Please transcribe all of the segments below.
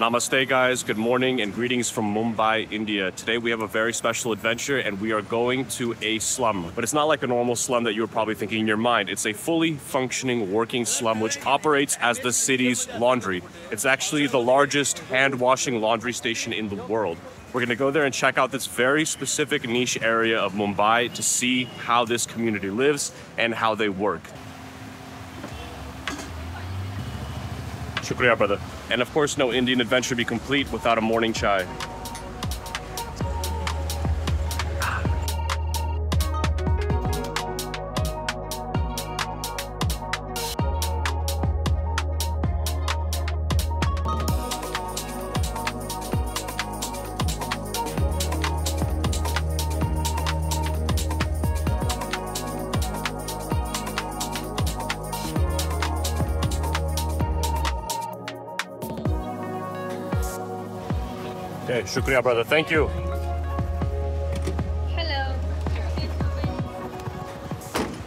Namaste, guys. Good morning and greetings from Mumbai, India. Today we have a very special adventure and we are going to a slum. But it's not like a normal slum that you're probably thinking in your mind. It's a fully functioning, working slum which operates as the city's laundry. It's actually the largest hand washing laundry station in the world. We're going to go there and check out this very specific niche area of Mumbai to see how this community lives and how they work. Shukriya, brother. And of course, no Indian adventure be complete without a morning chai. Shukriya, brother. Thank you. Hello.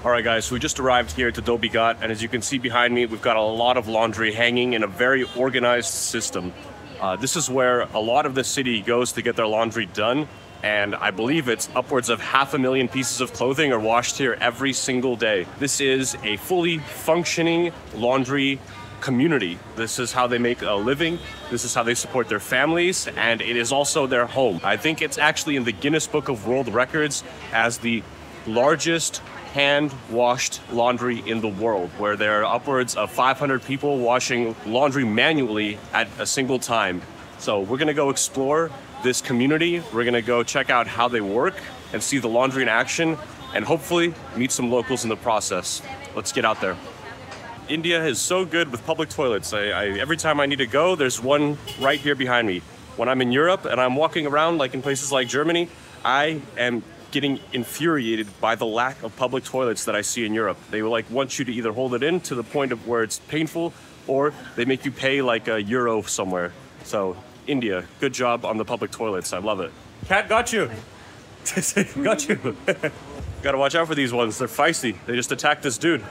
All right, guys, so we just arrived here to Dhobi Ghat, and as you can see behind me, we've got a lot of laundry hanging in a very organized system. Uh, this is where a lot of the city goes to get their laundry done, and I believe it's upwards of half a million pieces of clothing are washed here every single day. This is a fully functioning laundry community. This is how they make a living. This is how they support their families, and it is also their home. I think it's actually in the Guinness Book of World Records as the largest hand washed laundry in the world, where there are upwards of 500 people washing laundry manually at a single time. So, we're gonna go explore this community. We're gonna go check out how they work and see the laundry in action, and hopefully meet some locals in the process. Let's get out there. India is so good with public toilets. I, I, every time I need to go, there's one right here behind me. When I'm in Europe and I'm walking around, like in places like Germany, I am getting infuriated by the lack of public toilets that I see in Europe. They like want you to either hold it in to the point of where it's painful, or they make you pay like a euro somewhere. So India, good job on the public toilets. I love it. Cat got you. got you. Gotta watch out for these ones. They're feisty. They just attacked this dude.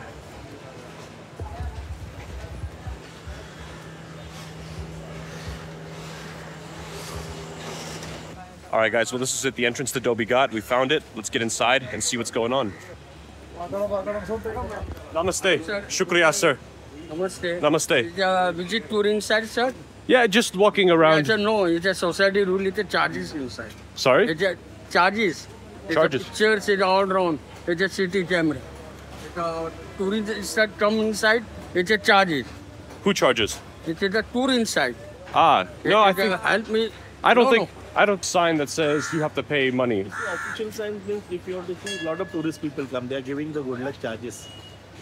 All right, guys. Well, this is at the entrance to Dhobi Ghat. We found it. Let's get inside and see what's going on. Namaste. Shukriya, sir. Namaste. Namaste. Is a visit tour inside, sir? Yeah, just walking around. It's a no, it's a society rule, it's a charges inside. Sorry? It's a charges. It's Charges. A pictures is all around. It's a city camera. It's a tourist inside come inside, it's a charges. Who charges? It is a tour inside. Ah, no, I It- it, think uh, help me. I don't No, think I don't sign that says you have to pay money. official signs means if you want to see a lot of tourist people come, they are giving the good luck charges.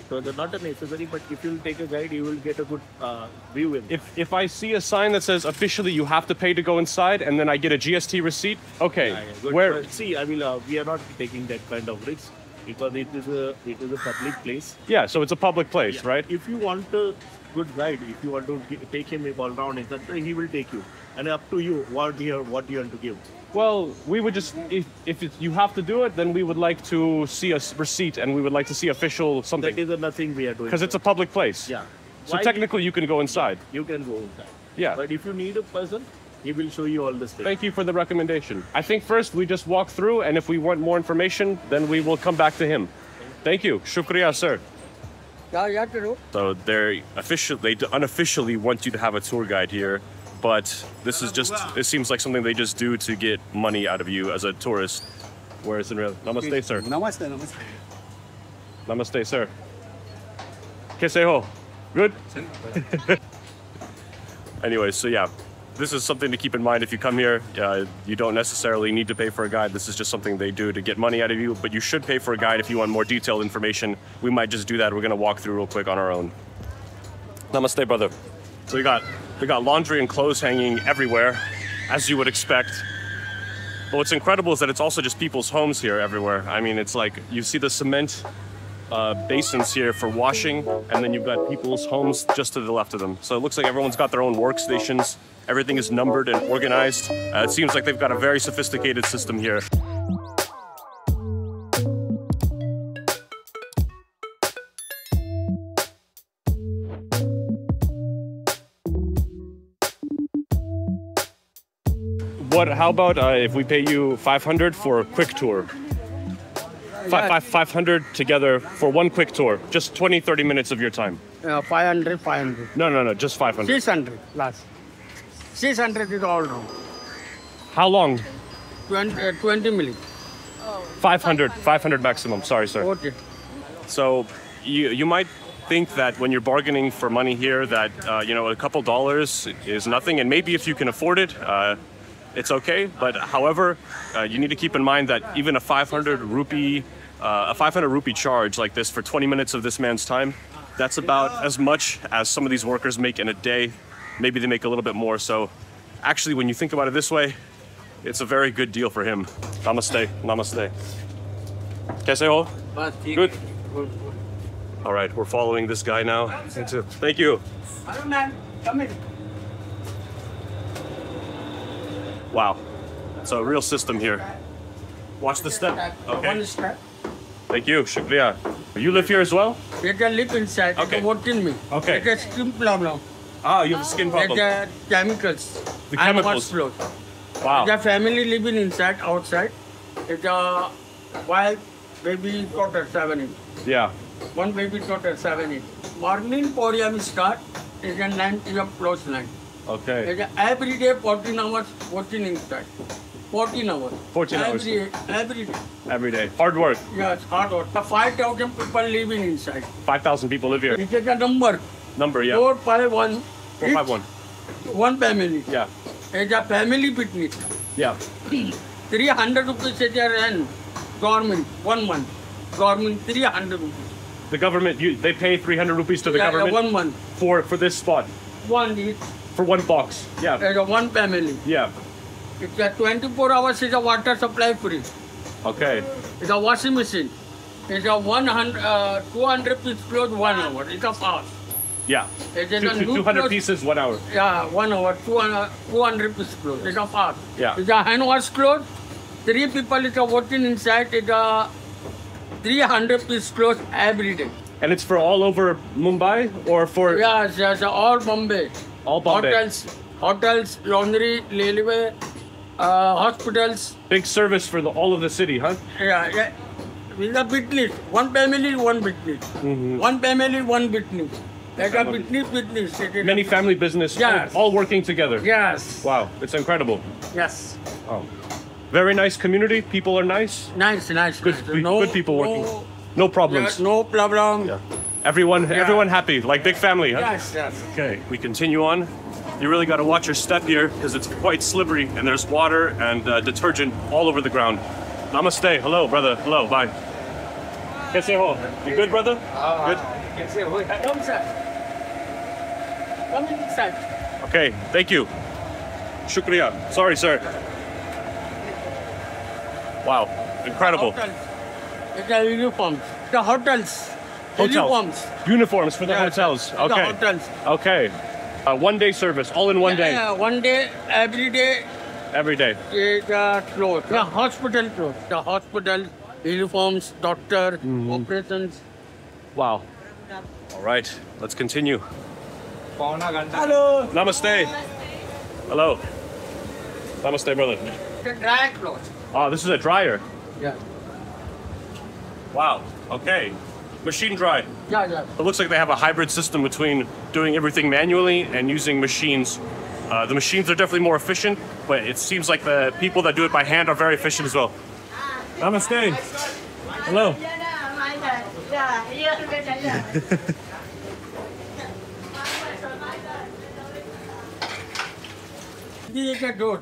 So they're not a necessary, but if you take a guide, you will get a good uh, view in. If if I see a sign that says officially you have to pay to go inside, and then I get a GST receipt, okay. Yeah, yeah. Where? But see, I will. Uh, we are not taking that kind of risk because it is a it is a public place. Yeah, so it's a public place, right? If you want a good guide, if you want to take him all around, etc., he will take you. And up to you what you what you want to give. Well, we would just if if you have to do it, then we would like to see a receipt, and we would like to see official something is a nothing we are doing. because it's a public place. yeah. So Why technically, you can go inside. you can go inside. Yeah. But if you need a person, he will show you all the stuff. Thank you for the recommendation. I think first we just walk through, and if we want more information, then we will come back to him. Thank you. Shukriya, sir. Yeah, yeah, true. So they're official. They unofficially want you to have a tour guide here, but this is just. It seems like something they just do to get money out of you as a tourist. Whereas in real, namaste, sir. Namaste, namaste. Namaste, sir. Kaise ho? Good. anyway, so yeah, this is something to keep in mind if you come here. Uh, you don't necessarily need to pay for a guide. This is just something they do to get money out of you, but you should pay for a guide if you want more detailed information. We might just do that. We're gonna walk through real quick on our own. Namaste, brother. So we got we got laundry and clothes hanging everywhere, as you would expect. But what's incredible is that it's also just people's homes here everywhere. I mean, it's like you see the cement uh, basins here for washing, and then you've got people's homes just to the left of them. So it looks like everyone's got their own workstations. Everything is numbered and organized. Uh, it seems like they've got a very sophisticated system here. what? How about uh, if we pay you 500 for a quick tour? Fi- Yeah. fi- 500 together for one quick tour. Just 20, 30 minutes of your time. Uh, 500, 500. No, no, no, just 500. 600 last. 600 is all wrong. How long? 20, uh, 20 minutes. 500, 500 maximum. Sorry, sir. Okay. So you you might think that when you're bargaining for money here that uh, you know a couple dollars is nothing, and maybe if you can afford it, uh, it's okay. But however, uh, you need to keep in mind that even a 500 rupee uh, a 500 rupee charge like this for 20 minutes of this man's time, that's about as much as some of these workers make in a day. Maybe they make a little bit more. So actually, when you think about it this way, it's a very good deal for him. Namaste. Namaste. Kaise ho? Good. All right, we're following this guy now. Thank you. Hello, man. Come in. Wow. It's a real system here. Watch the step. Okay. Thank you. Shukriya. You live here as well? They can live inside. Okay. In me. Okay. It's a skin problem. Ah, you have a skin It's problem. a chemicals. The and chemicals. hot flow. Wow. The family living inside, outside. It's a wife, baby, daughter, seven inch. Yeah. One baby daughter, seven inch. Morning 4 a.m. start. It's a 9 p.m. close 9. Okay. It's a every day 14 hours working inside. 14 hours. 14 hours. Every, every day. Every day. Hard work. Yes, hard work. The 5,000 people living inside. 5,000 people live here. It is a number. Number, yeah. 451. 451. One family. Yeah. It's a family picnic. Yeah. 300 rupees is a rent. Government, one month. Government, 300 rupees. The government, you, they pay 300 rupees to the Yeah, yeah, government one month. for, for this spot, One each. for one box. Yeah. It's a one family. Yeah. It's a 24 hours is a water supply free. Okay. It's a washing machine. It's a 100, uh, 200 piece clothes one hour. It's a fast. Yeah. It's a Two- two- 200 clothes- pieces, one hour. Yeah, one hour, 200, 200 piece clothes. It's a fast. Yeah. It's a hand wash clothes. Three people is a working inside. It's a 300 piece clothes every day. And it's for all over Mumbai or for Yes, yes, all Bombay. all Bombay? Hotels, hotels, laundry, railway, uh, hospitals. Big service for the, all of the city, huh? Yeah, yeah. With a business. One family, one business. Mm-hmm. One family, one business. Like a business, business. Many family business, Yes. all, all working together. Yes. Wow, it's incredible. Yes. Oh. Very nice community. People are nice. Nice, nice. Good, nice. no, good people working. No, No yeah, problems. no problem. Yeah. Everyone, everyone happy, like big family, huh? Yes, yes. Okay, we continue on. You really got to watch your step here because it's quite slippery and there's water and uh, detergent all over the ground. Namaste. Hello, brother. Hello. Bye. Kaise ho? You good, brother? Good. Come, sir. Come inside. Okay, thank you. Shukriya. Sorry, sir. Wow, incredible. Hotels. It's a uniforms. The hotels. Uniforms. Uniforms for the Yes, hotels. the Okay. hotels. Okay. Uh, one day service, all in one day, Yeah, one day, every day, every day. uh, clothes. The hospital clothes. The hospital, uniforms, doctor, Mm-hmm. operations. Wow. All right, let's continue. Hello. Namaste. Hello. Namaste, brother. The dry clothes. Oh, this is a dryer. Yeah. Wow. Okay. Machine dry. Yeah, yeah. It looks like they have a hybrid system between doing everything manually and using machines. Uh, the machines are definitely more efficient, but it seems like the people that do it by hand are very efficient as well. Namaste. Hello. Is good.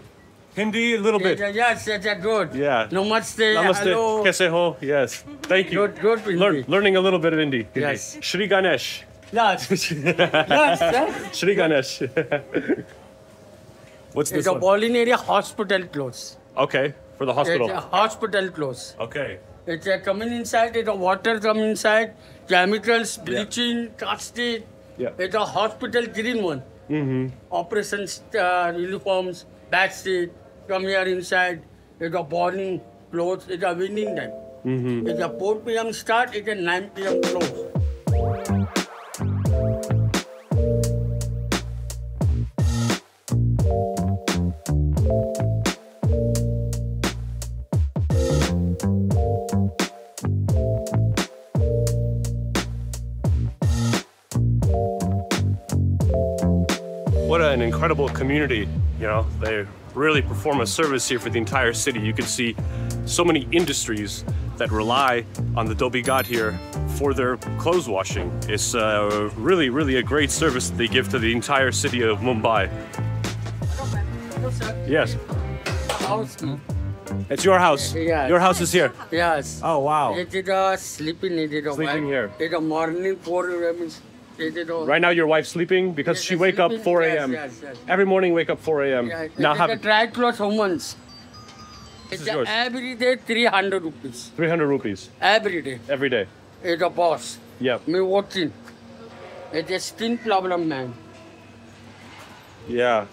Hindi a little bit. Yes, it's a good. Yeah. Namaste. Namaste. Hello. Kaise ho? Yes. Thank you. Good, good. Hindi. Learn, learning a little bit of Hindi. Hindi. Yes. Shri Ganesh. Yes. yes, sir. Shri Ganesh. What's this It's a one? Bolin area hospital clothes. Okay, for the It's a hospital. hospital clothes. Okay. It's a coming inside, it's a water come inside, chemicals, bleaching, caustic. Yeah. It's a hospital green one. Mm-hmm. Operations, uh, uniforms, backstage, come here inside. It's a boarding clothes, it's a winning time. Mm-hmm. It's a 4 p.m. start, it's a 9 p.m. close. Community. You know, they really perform a service here for the entire city. You can see so many industries that rely on the Dhobi Ghat here for their clothes washing. It's uh, really, really a great service that they give to the entire city of Mumbai. Yes, House. it's your house. Yeah. Your house is here. Yes. Oh wow! It is a sleeping. It is Sleeping white- here. It is a morning four. I mean, it is a Right now, your wife's sleeping because Yes, she yes, wake up 4 a.m. yes, yes. Every morning, wake up 4 a.m. Yeah, Now have a dry cloth women's. This It's every day 300 rupees. 300 rupees Every day. every day. It's a boss. Yeah, Me watching. It's a skin problem, man. yeah.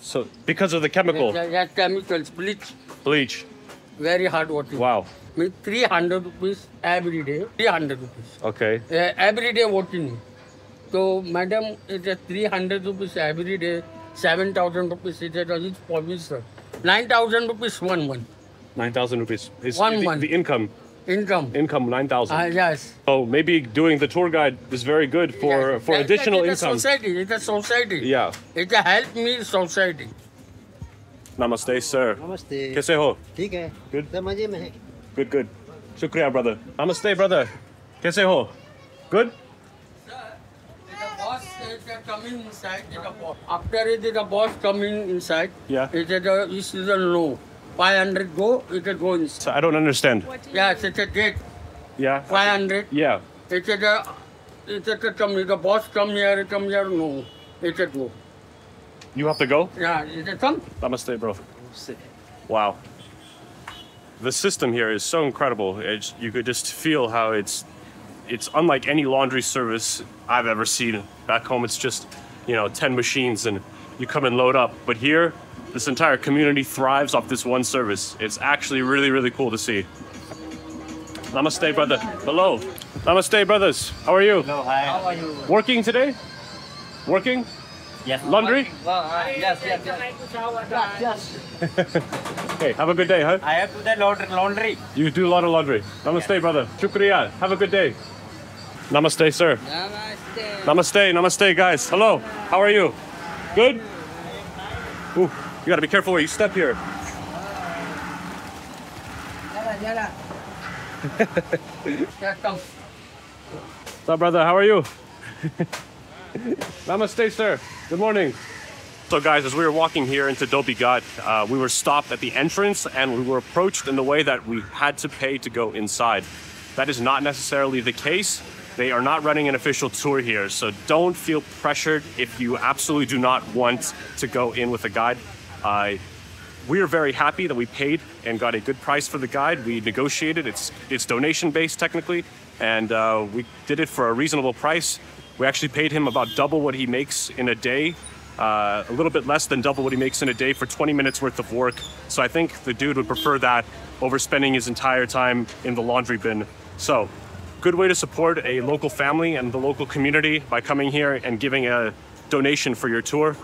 So because of the chemical It chemicals, bleach, bleach. very hard working. Wow. Me 300 rupees every day. 300 rupees. Okay. Uh, every day working. So, madam, it's a 300 rupees every day. 7,000 rupees. It's a huge promise, sir. 9,000 rupees one month. 9,000 rupees. Is One the, month. the income. Income. Income 9,000. Ah, yes. So maybe doing the tour guide is very good for Yes. for That- additional that is a income. Society. It's a society. Yeah. It's a help me society. Namaste, sir. नमस्ते Kaise ho? ठीक है Good. सब मजे में है Good, good. Shukriya, brother. Namaste, brother. Kaise ho? Good? The boss is coming inside. It's a boss. After it is a boss coming inside. Yeah. It is a this is a no. 500 go. It will go inside. So I don't understand. Yes, it's a date. Yeah. 500. Yeah. It is a. It is a come. The boss come here. Come here. No. It is go. You have to go? Yeah. It is come. Namaste, bro. Wow. The system here is so incredible. It's, you could just feel how it's it's unlike any laundry service I've ever seen. Back home, it's just you know ten machines and you come and load up. But here, this entire community thrives off this one service. It's actually really really cool to see. Namaste, brother. Hello. Namaste, brothers. How are you? How are you? Working today? Working? Yes. Laundry? Uh, yes, yes, yes. yes. Hey, have a good day, huh? I have to the laundry. laundry. You do a lot of laundry. Namaste, brother. Shukriya. Have a good day. Namaste, sir. Namaste, namaste, namaste, guys. Hello. How are you? Good? Ooh, you gotta be careful where you step here. What's up, brother? How are you? Namaste, sir. Good morning. So, guys, as we were walking here into Dhobi Ghat, uh, we were stopped at the entrance and we were approached in the way that we had to pay to go inside. That is not necessarily the case. They are not running an official tour here, so don't feel pressured if you absolutely do not want to go in with a guide. Uh, we are very happy that we paid and got a good price for the guide. We negotiated; it's it's donation based technically, and uh, we did it for a reasonable price. We actually paid him about double what he makes in a day, uh, a little bit less than double what he makes in a day for 20 minutes worth of work. So I think the dude would prefer that over spending his entire time in the laundry bin. So, good way to support a local family and the local community by coming here and giving a donation for your tour.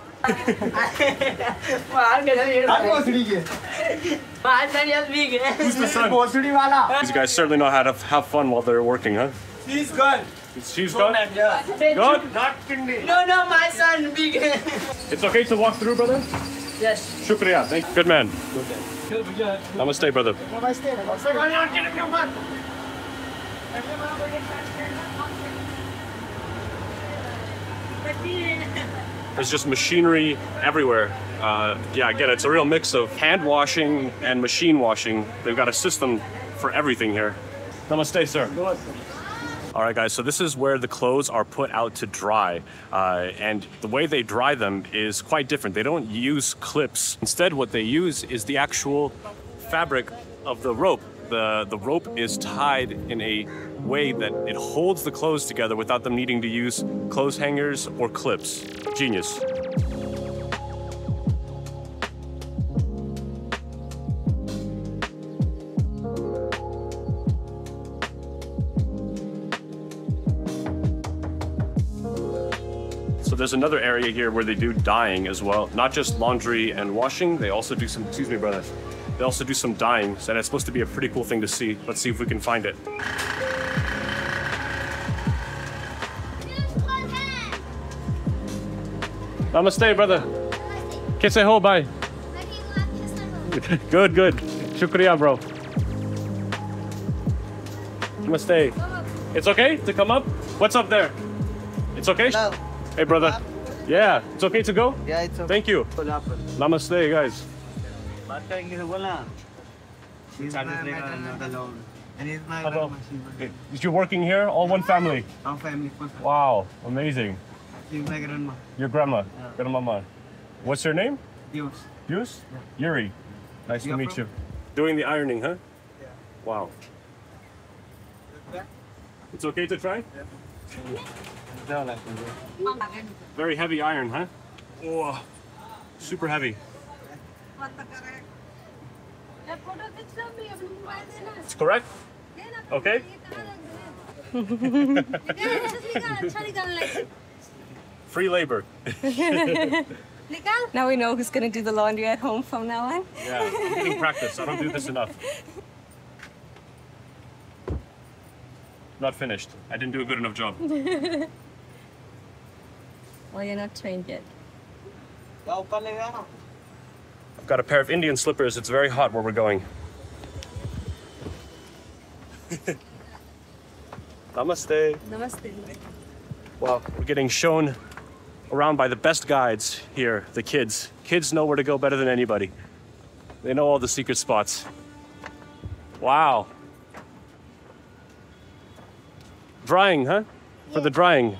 Who's the son? These guys certainly know how to have fun while they're working, huh? She's gone. She's gone? Yeah. Good? Not Hindi. No, no, my son, big. It's okay to walk through, brother? yes. Shukriya. Thank you. Good man. Namaste, brother. Namaste. There's just machinery everywhere. Uh, yeah, again, it's a real mix of hand washing and machine washing. They've got a system for everything here. Namaste, sir. All right, guys, so this is where the clothes are put out to dry. Uh, and the way they dry them is quite different. They don't use clips. Instead, what they use is the actual fabric of the rope. The, the rope is tied in a way that it holds the clothes together without them needing to use clothes hangers or clips. Genius. There's another area here where they do dyeing as well. Not just laundry and washing, they also do some, excuse me, brother. They also do some dyeing, and it's supposed to be a pretty cool thing to see. Let's see if we can find it. Namaste, brother. Kaise ho, bye. good, good. Shukriya, bro. Namaste. It's okay to come up? What's up there? It's okay? Hello. Hey, brother. Yeah, it's okay to go? Yeah, it's okay. Thank you. Namaste, guys. बात का English बोलना He's my Charges later, man, not not alone. And he's my Hello. grandma. She's You're working here, all one family. my our family. first. Wow, amazing. She's my grandma. Your grandma, grandmama. What's your name? Yours. Yus? Yuri. Nice to You're meet from? you. Doing the ironing, huh? Yeah. Wow. It's okay to try? Very heavy iron, huh? Oh, super heavy. It's correct? Okay. Free labor. Now we know who's gonna do the laundry at home from now on. Yeah, I'm doing practice. I don't do this enough. Not finished. I didn't do a good enough job. Well, you're not trained yet. I've got a pair of Indian slippers. It's very hot where we're going. Namaste. Namaste. Wow, we're getting shown around by the best guides here, the kids. Kids know where to go better than anybody. They know all the secret spots. Wow. Drying, huh? For the drying.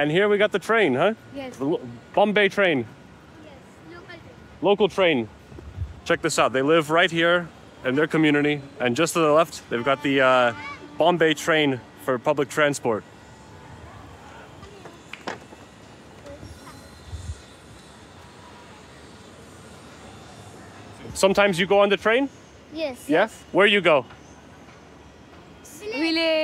And here we got the train, huh? Yes, The Bombay train, yes, local train. local train. Check this out. They live right here in their community, and just to the left, they've got the uh, Bombay train for public transport. Sometimes you go on the train? Yes. Yeah? Where you go?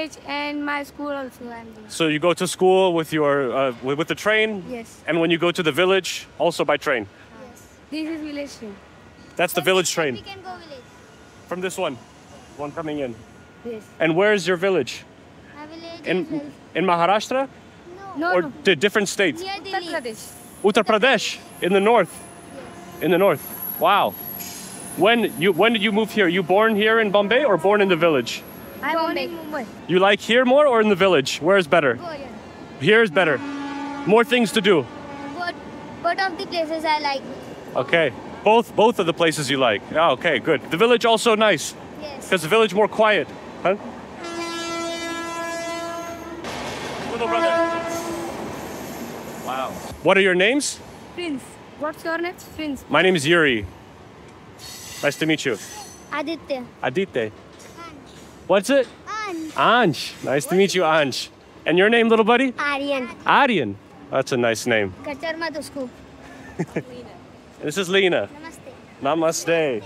Village and my school also. I'm doing. So you go to school with your uh, with with the train, Yes. and when you go to the village, also by train. Yes. This is village train. That's the village train. We train can go village. from this one, one coming in. Yes. And where's your village? My village is In in Maharashtra no, or no. the different states? near Delhi. Pradesh. Uttar Pradesh in the north. In the north. Wow. When you when did you move here? You born here in Bombay or born in the village? I'm in Mumbai. You like here more or in the village? Where is better? Go here. Here is better. More things to do. Both, both of the places I like. Okay. Both both of the places you like. Ah, okay, good. The village also nice Yes. because the village more quiet, huh? Little brother. Wow. What are your names? Prince. What's your name? Prince. My name is Yuri. Nice to meet you. Aditya. Adite. What's it? Anj. Anj. Nice to meet you, Anj. And your name, little buddy? Aryan. Aryan. That's a nice name. Kachar mat usko. This is Lena. Namaste. Namaste.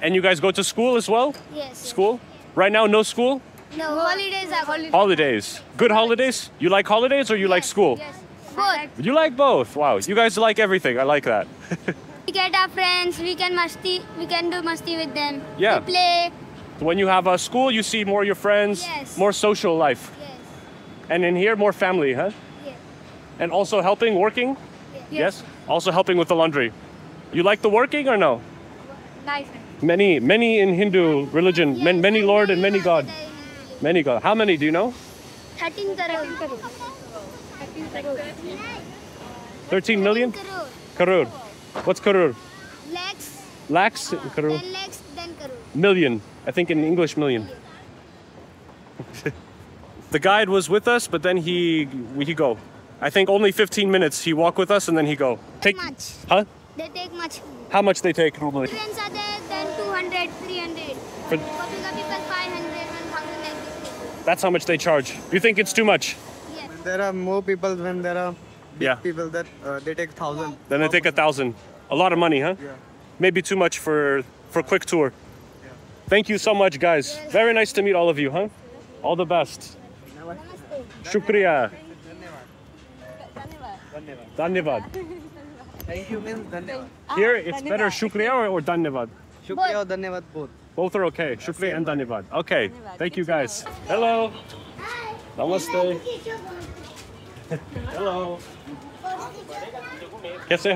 And you guys go to school as well? Yes. School? Right now, no school? No holidays are holidays. Holidays. Good holidays? You like holidays or you like school? Yes. Both. You like both. Wow. You guys like everything. I like that. We get our friends. We can masti. We can do masti with them. Yeah. We play. When you have a school, you see more of your friends, Yes. more social life. Yes. And in here, more family, huh? Yes. And also helping, working? Yes. Also helping with the laundry. You like the working or no? Nice. Many, many in Hindu religion, man, many Lord and many God. Many God. How many do you know? 13 crore. 13 million? crore. Karur. What's karur? Lakhs? Uh, karur. Then lakhs. Then crore. Million. I think in English, million. the guide was with us, but then he he go. I think only 15 minutes. He walk with us and then he go. Take, Much. huh? They take much. How much they take normally? Friends are there. Then 200, 300. For- Popular people 500, 1000 like. That's how much they charge. You think it's too much? Yes. There are more people when there are big Yeah. people that uh, they take thousand. Then they take a thousand. A lot of money, huh? Yeah. Maybe too much for for quick tour. Thank you so much, guys. Very nice to meet all of you, huh? All the best. Shukriya. Dhanyavad. Thank you means dhanyavad. Here it's better shukriya or, or dhanyavad. Shukriya or dhanyavad both. Both are okay. Shukriya and dhanyavad. Okay. Thank you guys. Hello. Namaste. Hello. Can't say.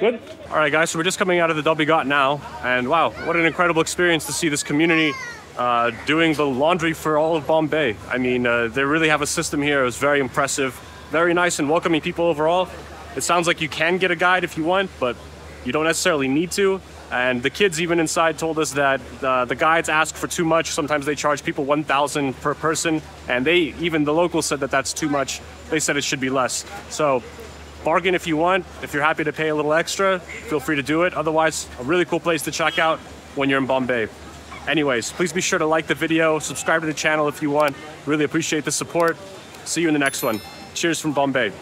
Good? All right, guys, so we're just coming out of the Dhobi Ghat now, and wow, what an incredible experience to see this community uh, doing the laundry for all of Bombay. I mean, uh, they really have a system here. It was very impressive, very nice and welcoming people overall. It sounds like you can get a guide if you want, but you don't necessarily need to. And the kids even inside told us that uh, the guides ask for too much. Sometimes they charge people 1,000 per person, and they even the locals said that that's too much. They said it should be less. So bargain if you want. If you're happy to pay a little extra, feel free to do it. Otherwise, a really cool place to check out when you're in Bombay. Anyways, please be sure to like the video, subscribe to the channel if you want. Really appreciate the support. See you in the next one. Cheers from Bombay.